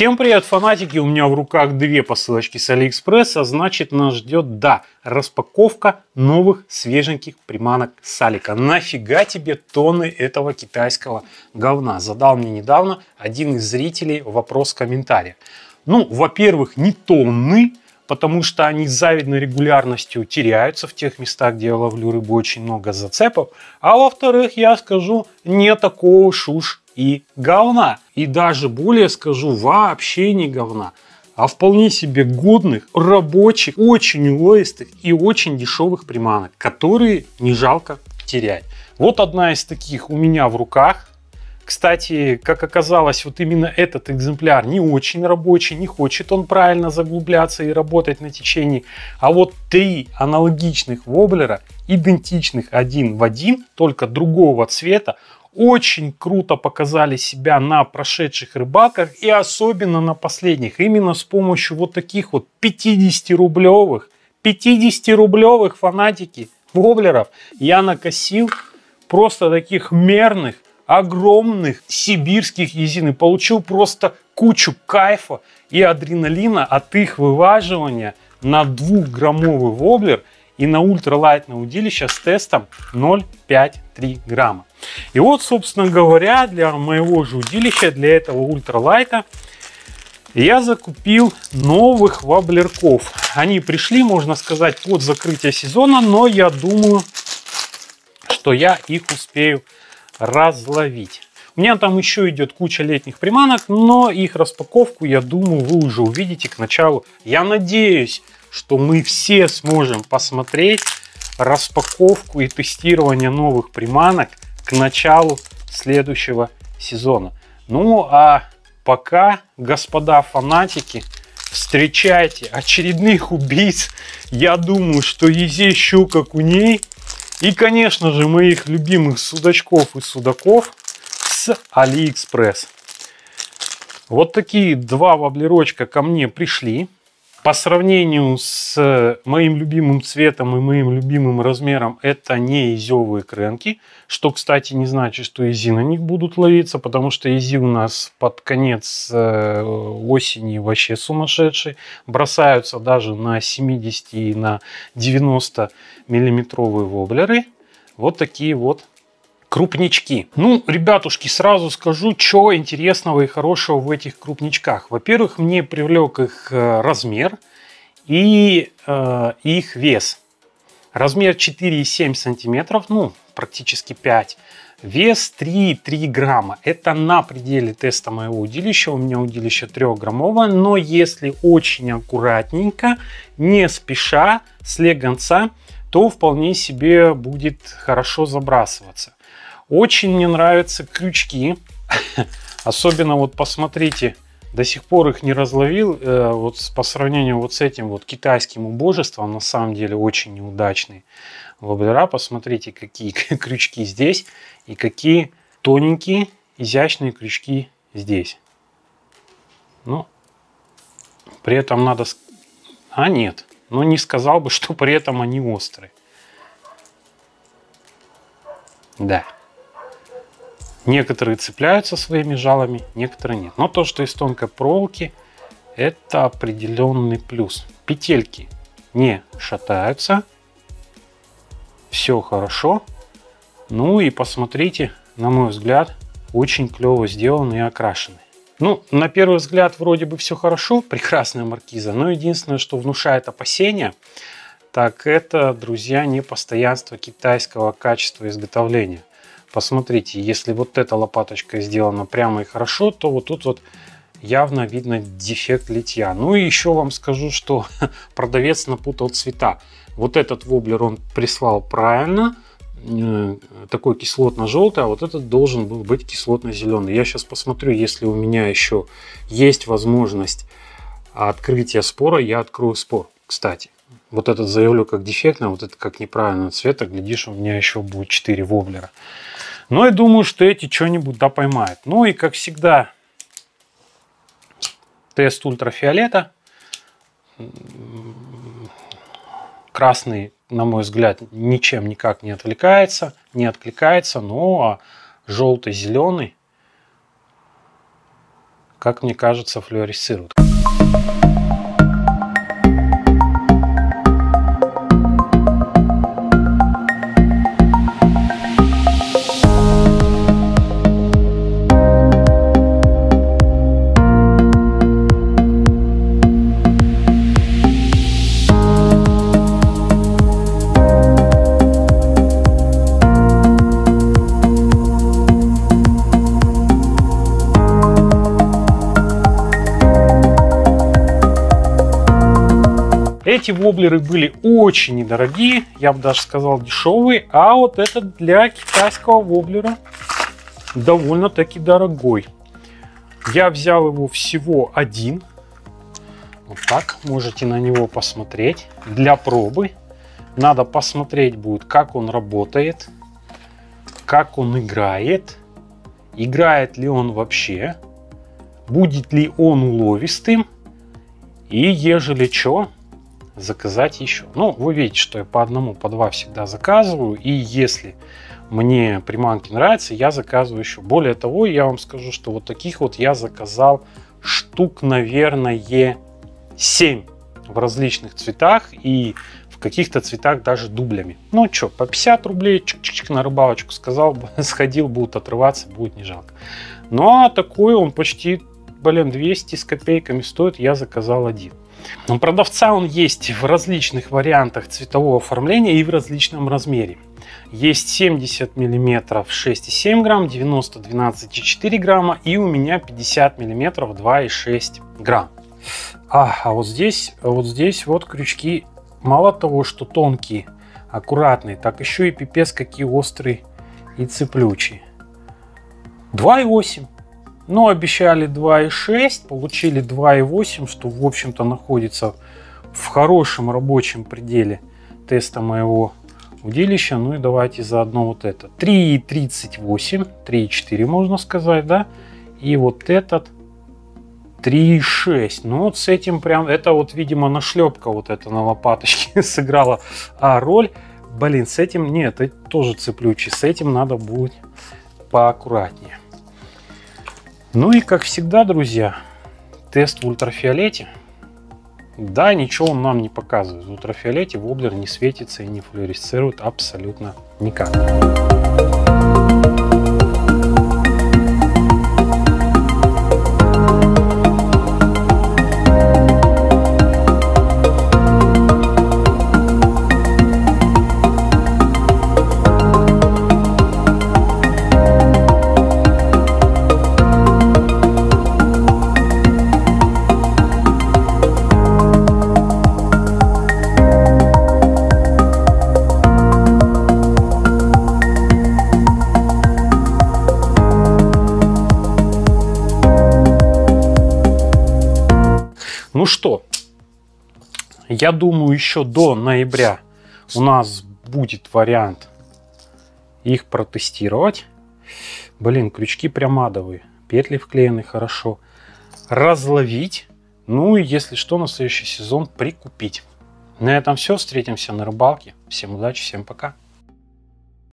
Всем привет, фанатики! У меня в руках две посылочки с Алиэкспресса. Значит, нас ждет, да, распаковка новых свеженьких приманок Салика. Нафига тебе тонны этого китайского говна? Задал мне недавно один из зрителей вопрос в комментариях. Ну, во-первых, не тонны, потому что они с завидной регулярностью теряются в тех местах, где я ловлю рыбу, очень много зацепов. А во-вторых, я скажу, не такого шуш и говна. И даже более скажу, вообще не говна а вполне себе годных, рабочих, очень улоистых и очень дешевых приманок, которые не жалко терять. Вот одна из таких у меня в руках. Кстати, как оказалось, вот именно этот экземпляр не очень рабочий, не хочет он правильно заглубляться и работать на течении. А вот три аналогичных воблера, идентичных один в один, только другого цвета, очень круто показали себя на прошедших рыбаках и особенно на последних. Именно с помощью вот таких вот 50-рублевых, 50-рублевых фанатики воблеров я накосил просто таких мерных огромных сибирских езин и получил просто кучу кайфа и адреналина от их вываживания на двухграммовый воблер и на ультралайтное удилище с тестом 0,5-3 грамма. И вот, собственно говоря, для моего же удилища, для этого ультралайта, я закупил новых воблерков. Они пришли, можно сказать, под закрытие сезона, но я думаю, что я их успею разловить. У меня там еще идет куча летних приманок, но их распаковку, я думаю, вы уже увидите к началу. Я надеюсь, что мы все сможем посмотреть распаковку и тестирование новых приманок к началу следующего сезона. Ну а пока, господа фанатики, встречайте очередных убийц. Я думаю, что язей, щук, окуней и, конечно же, моих любимых судачков и судаков с Алиэкспресс. Вот такие два воблерочка ко мне пришли. По сравнению с моим любимым цветом и моим любимым размером, это не язёвые кренки, что, кстати, не значит, что изи на них будут ловиться, потому что изи у нас под конец э, осени вообще сумасшедшие, бросаются даже на 70 и на 90 миллиметровые воблеры. Вот такие вот крупнички. Ну, ребятушки, сразу скажу, что интересного и хорошего в этих крупничках. Во-первых, мне привлек их э, размер и э, их вес. Размер 4,7 сантиметров, ну, практически 5. Вес 3,3 грамма. Это на пределе теста моего удилища. У меня удилище 3-граммовое. Но если очень аккуратненько, не спеша, слегонца, то вполне себе будет хорошо забрасываться. Очень мне нравятся крючки. Особенно вот посмотрите, до сих пор их не разловил. Э, вот по сравнению вот с этим вот китайским убожеством, на самом деле очень неудачный воблера. Посмотрите, какие крючки здесь и какие тоненькие, изящные крючки здесь. Ну, при этом надо... А, нет. Но не сказал бы, что при этом они острые. Да. Некоторые цепляются своими жалами, некоторые нет. Но то, что из тонкой проволоки, это определенный плюс. Петельки не шатаются. Все хорошо. Ну и посмотрите, на мой взгляд, очень клево сделаны и окрашены. Ну, на первый взгляд вроде бы все хорошо, прекрасная маркиза, но единственное, что внушает опасения, так это, друзья, непостоянство китайского качества изготовления. Посмотрите, если вот эта лопаточка сделана прямо и хорошо, то вот тут вот явно видно дефект литья. Ну и еще вам скажу, что продавец напутал цвета. Вот этот воблер он прислал правильно, э, такой кислотно-желтый, а вот этот должен был быть кислотно-зеленый. Я сейчас посмотрю, если у меня еще есть возможность открытия спора, я открою спор, кстати. Вот этот заявлю как дефектный, а вот это как неправильного цвета. Глядишь, у меня еще будет 4 воблера. Но я думаю, что эти что-нибудь да поймают. Ну и как всегда, тест ультрафиолета. Красный, на мой взгляд, ничем никак не отвлекается, не откликается, но а желтый, зеленый как мне кажется, флюоресцируют. Эти воблеры были очень недорогие, я бы даже сказал дешевые, а вот этот для китайского воблера довольно-таки дорогой. Я взял его всего один. Вот так, можете на него посмотреть для пробы. Надо посмотреть будет, как он работает, как он играет, играет ли он вообще, будет ли он уловистым. И ежели что, заказать еще. Ну, вы видите, что я по одному, по два всегда заказываю. И если мне приманки нравятся, я заказываю еще. Более того, я вам скажу, что вот таких вот я заказал штук, наверное, 7 в различных цветах и в каких-то цветах даже дублями. Ну что, по 50 рублей чик-чик на рыбалочку сказал, сходил, будут отрываться, будет не жалко. Ну а такой он почти, блин, 200 с копейками стоит, я заказал один. У продавца он есть в различных вариантах цветового оформления и в различном размере. Есть 70 мм 6,7 грамм, 90 12,4 грамма и у меня 50 мм 2,6 грамм. А, а вот здесь, вот здесь вот крючки мало того, что тонкие, аккуратные, так еще и пипец какие острые и цеплючие. 2,8. Но обещали 2,6, получили 2,8, что в общем-то находится в хорошем рабочем пределе теста моего удилища. Ну и давайте заодно вот это. 3,38, 3,4 можно сказать, да. И вот этот 3,6. Ну вот с этим прям, это вот видимо нашлепка вот это на лопаточке сыграла а, роль. Блин, с этим нет, это тоже цеплючий. С этим надо будет поаккуратнее. Ну и как всегда, друзья, тест в ультрафиолете. Да, ничего он нам не показывает. В ультрафиолете воблер не светится и не флуоресцирует абсолютно никак. Я думаю, еще до ноября у нас будет вариант их протестировать. Блин, крючки прям адовые. Петли вклеены хорошо. Разловить. Ну и если что, на следующий сезон прикупить. На этом все. Встретимся на рыбалке. Всем удачи, всем пока.